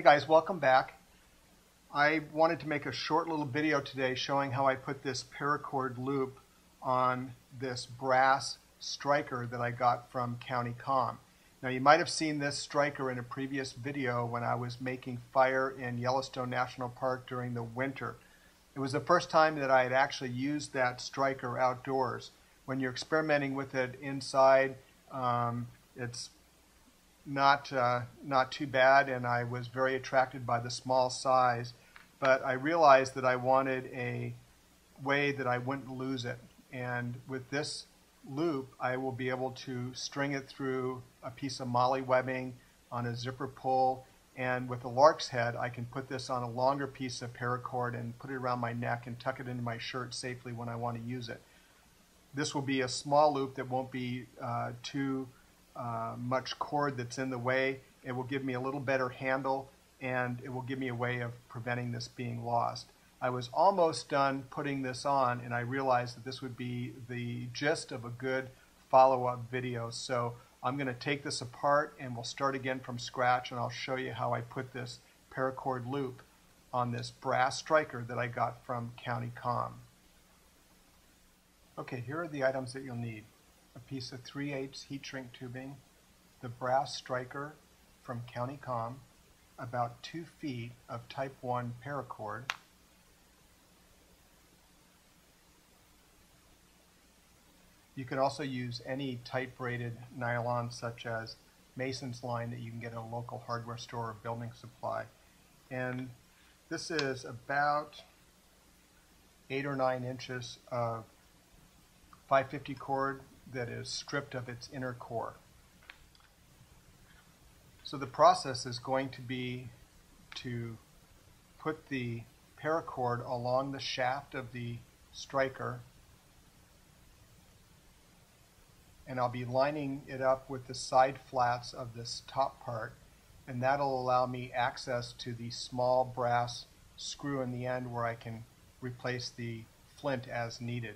Hey guys, welcome back. I wanted to make a short little video today showing how I put this paracord loop on this brass striker that I got from County Comm. Now you might have seen this striker in a previous video when I was making fire in Yellowstone National Park during the winter. It was the first time that I had actually used that striker outdoors. When you're experimenting with it inside, um, it's not uh, not too bad, and I was very attracted by the small size. But I realized that I wanted a way that I wouldn't lose it, and with this loop, I will be able to string it through a piece of MOLLE webbing on a zipper pull, and with a lark's head, I can put this on a longer piece of paracord and put it around my neck and tuck it into my shirt safely when I want to use it. This will be a small loop that won't be uh, too uh, much cord that's in the way. It will give me a little better handle and it will give me a way of preventing this being lost. I was almost done putting this on and I realized that this would be the gist of a good follow-up video. So I'm going to take this apart and we'll start again from scratch and I'll show you how I put this paracord loop on this brass striker that I got from County Comm. Okay, here are the items that you'll need. A piece of 3 8 heat shrink tubing, the brass striker from County Comm, about 2 feet of type 1 paracord, You can also use any type rated nylon such as Mason's line that you can get at a local hardware store or building supply. And this is about 8 or 9 inches of 550 cord that is stripped of its inner core. So the process is going to be to put the paracord along the shaft of the striker and I'll be lining it up with the side flats of this top part and that'll allow me access to the small brass screw in the end where I can replace the flint as needed.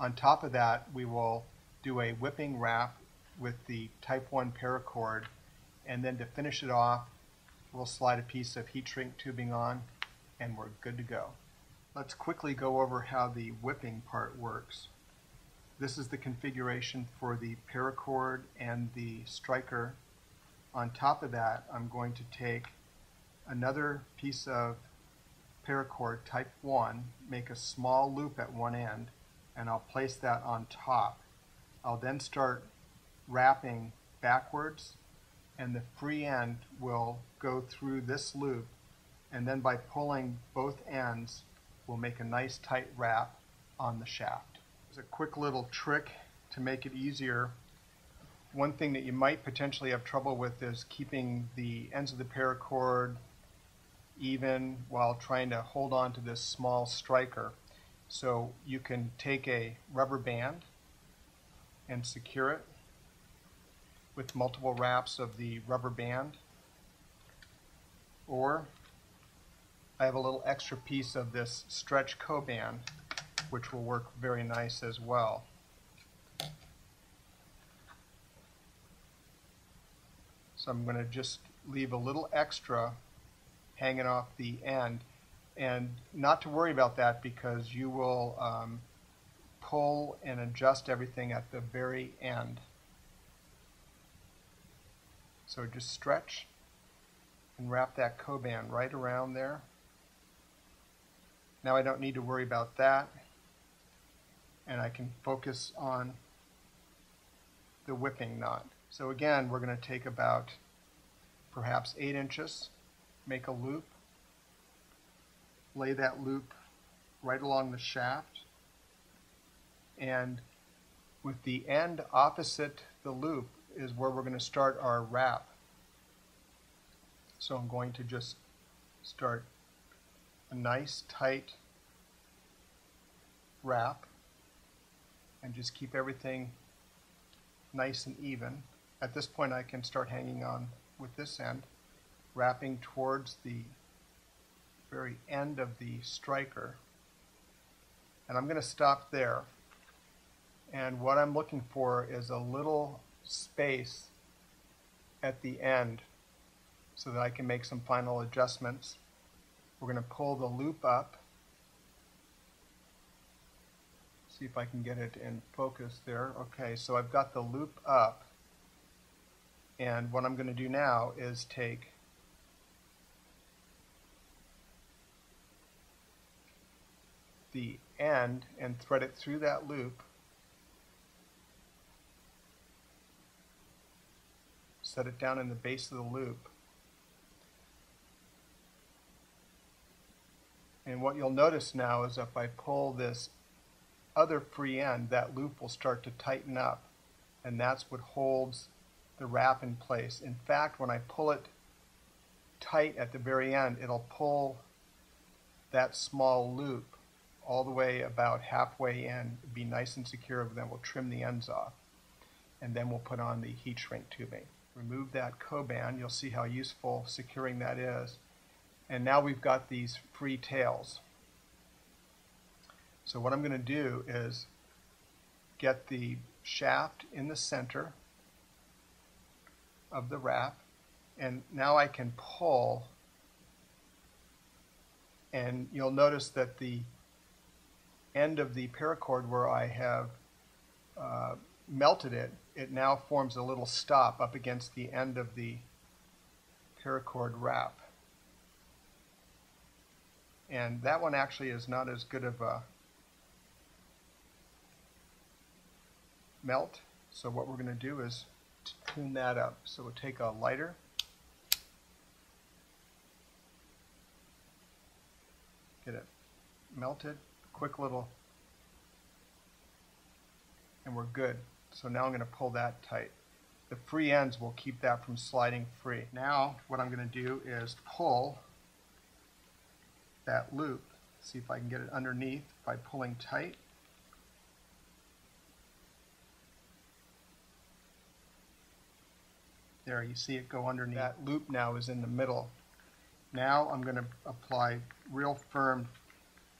On top of that we will do a whipping wrap with the type 1 paracord and then to finish it off we'll slide a piece of heat shrink tubing on and we're good to go. Let's quickly go over how the whipping part works. This is the configuration for the paracord and the striker. On top of that, I'm going to take another piece of paracord type 1, make a small loop at one end, and I'll place that on top. I'll then start wrapping backwards, and the free end will go through this loop, and then by pulling both ends, we'll make a nice tight wrap on the shaft. As a quick little trick to make it easier. One thing that you might potentially have trouble with is keeping the ends of the paracord even while trying to hold on to this small striker. So you can take a rubber band and secure it with multiple wraps of the rubber band or I have a little extra piece of this stretch Coban which will work very nice as well. So I'm going to just leave a little extra hanging off the end and not to worry about that because you will um, pull and adjust everything at the very end. So just stretch and wrap that Coban right around there. Now I don't need to worry about that and I can focus on the whipping knot. So again, we're going to take about perhaps 8 inches, make a loop, lay that loop right along the shaft, and with the end opposite the loop is where we're going to start our wrap. So I'm going to just start a nice tight wrap and just keep everything nice and even. At this point I can start hanging on with this end, wrapping towards the very end of the striker. And I'm going to stop there. And what I'm looking for is a little space at the end so that I can make some final adjustments. We're going to pull the loop up. See if I can get it in focus there. Okay, so I've got the loop up. And what I'm going to do now is take the end and thread it through that loop. Set it down in the base of the loop. And what you'll notice now is if I pull this other free end, that loop will start to tighten up. And that's what holds the wrap in place. In fact, when I pull it tight at the very end, it'll pull that small loop all the way about halfway in, be nice and secure, then we'll trim the ends off. And then we'll put on the heat shrink tubing. Remove that Coban, you'll see how useful securing that is. And now we've got these free tails. So what I'm going to do is get the shaft in the center of the wrap and now I can pull and you'll notice that the end of the paracord where I have uh, melted it, it now forms a little stop up against the end of the paracord wrap. And that one actually is not as good of a melt. So what we're going to do is tune that up. So we'll take a lighter get it melted quick little, and we're good. So now I'm going to pull that tight. The free ends will keep that from sliding free. Now what I'm going to do is pull that loop. See if I can get it underneath by pulling tight. There, you see it go underneath. That loop now is in the middle. Now I'm going to apply real firm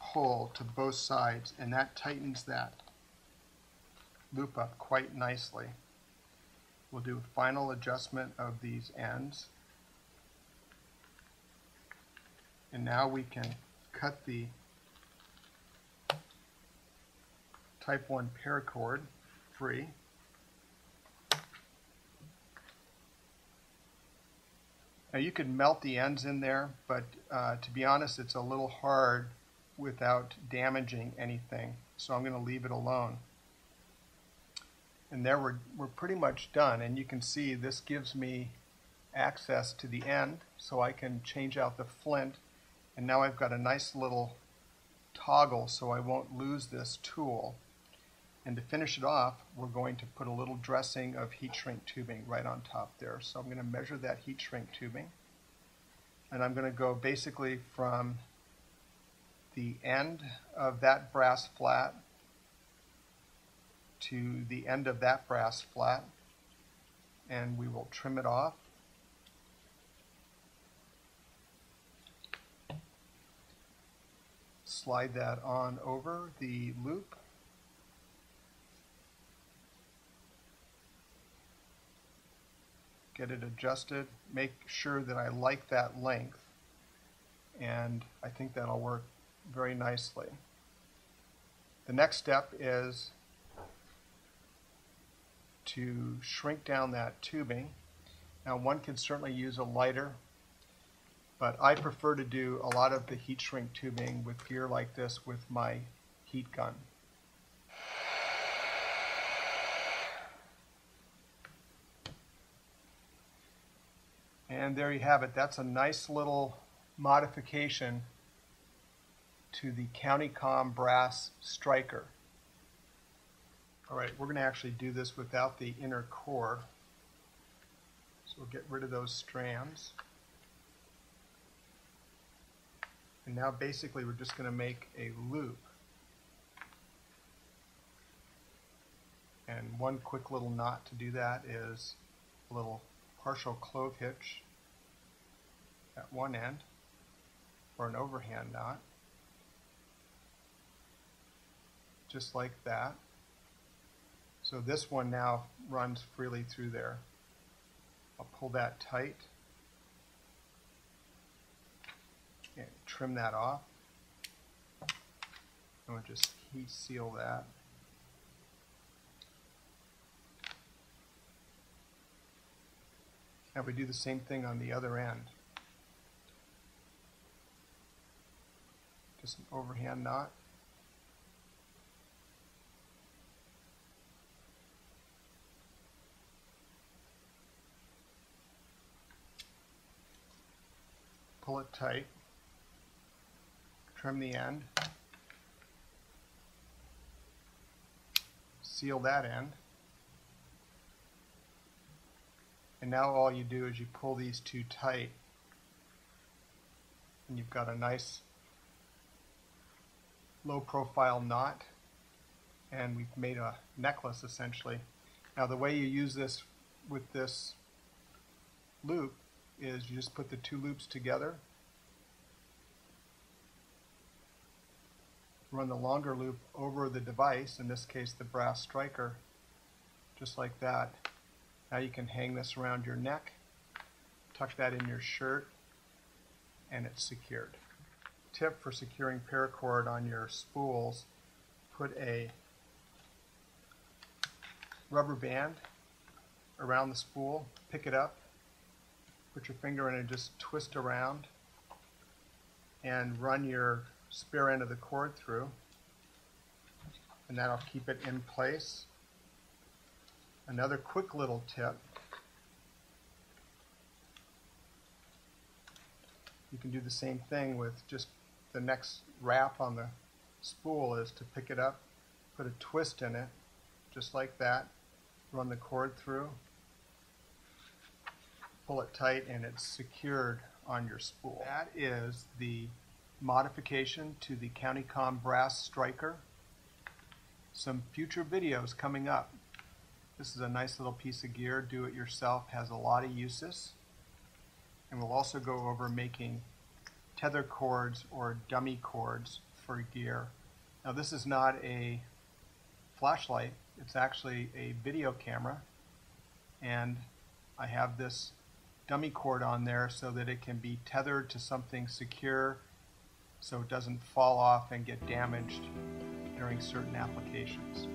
pull to both sides and that tightens that loop up quite nicely. We'll do a final adjustment of these ends. And now we can cut the type 1 paracord free. Now you could melt the ends in there, but uh, to be honest, it's a little hard without damaging anything. So I'm going to leave it alone. And there we're, we're pretty much done. And you can see this gives me access to the end so I can change out the flint. And now I've got a nice little toggle so I won't lose this tool. And to finish it off, we're going to put a little dressing of heat shrink tubing right on top there. So I'm going to measure that heat shrink tubing. And I'm going to go basically from the end of that brass flat to the end of that brass flat and we will trim it off. Slide that on over the loop. Get it adjusted. Make sure that I like that length and I think that'll work very nicely. The next step is to shrink down that tubing. Now one can certainly use a lighter, but I prefer to do a lot of the heat shrink tubing with gear like this with my heat gun. And there you have it. That's a nice little modification to the County-Comm brass striker. All right, we're going to actually do this without the inner core. So we'll get rid of those strands. And now basically we're just going to make a loop. And one quick little knot to do that is a little partial clove hitch at one end, or an overhand knot. Just like that. So this one now runs freely through there. I'll pull that tight and trim that off. And we'll just heat seal that. And we do the same thing on the other end. Just an overhand knot. Pull it tight. Trim the end. Seal that end. And now all you do is you pull these two tight and you've got a nice low profile knot and we've made a necklace essentially. Now the way you use this with this loop is you just put the two loops together run the longer loop over the device, in this case the brass striker, just like that. Now you can hang this around your neck, tuck that in your shirt, and it's secured. Tip for securing paracord on your spools, put a rubber band around the spool, pick it up, put your finger in and just twist around and run your spear end of the cord through and that'll keep it in place. Another quick little tip. You can do the same thing with just the next wrap on the spool is to pick it up, put a twist in it, just like that, run the cord through, pull it tight, and it's secured on your spool. That is the modification to the CountyComm brass striker. Some future videos coming up. This is a nice little piece of gear, do it yourself, has a lot of uses. And we'll also go over making tether cords or dummy cords for gear. Now this is not a flashlight, it's actually a video camera and I have this dummy cord on there so that it can be tethered to something secure so it doesn't fall off and get damaged during certain applications.